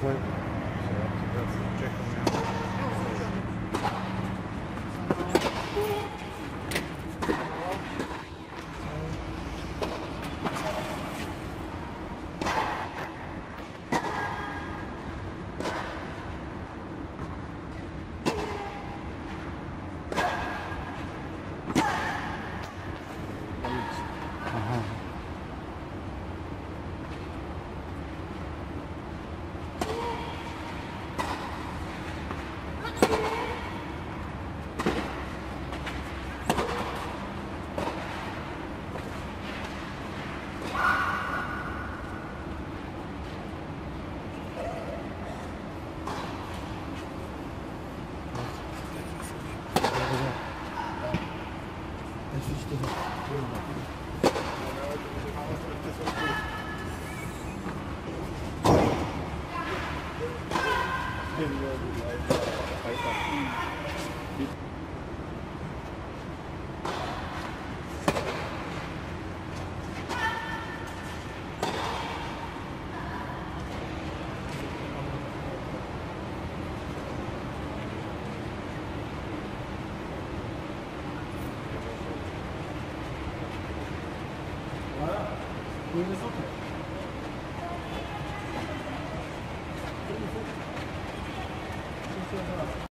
Clint. 这边的来，排长队。你的手机。这是。这是。